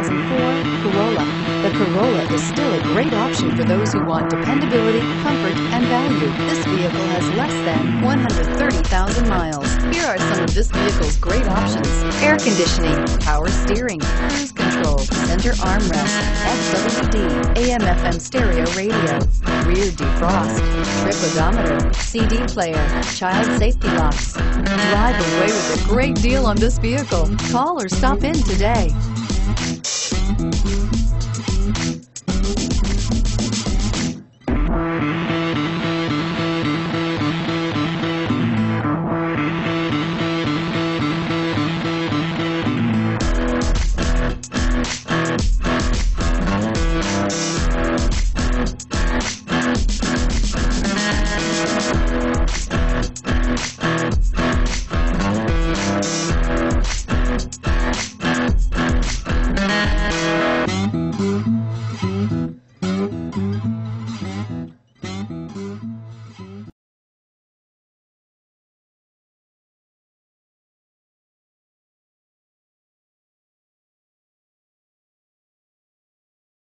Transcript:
2004 Corolla. The Corolla is still a great option for those who want dependability, comfort, and value. This vehicle has less than 130,000 miles. Here are some of this vehicle's great options. Air conditioning, power steering, cruise control, center armrest, XWD, AM FM stereo radio, rear defrost, trip odometer, CD player, child safety locks. Drive away with a great deal on this vehicle. Call or stop in today.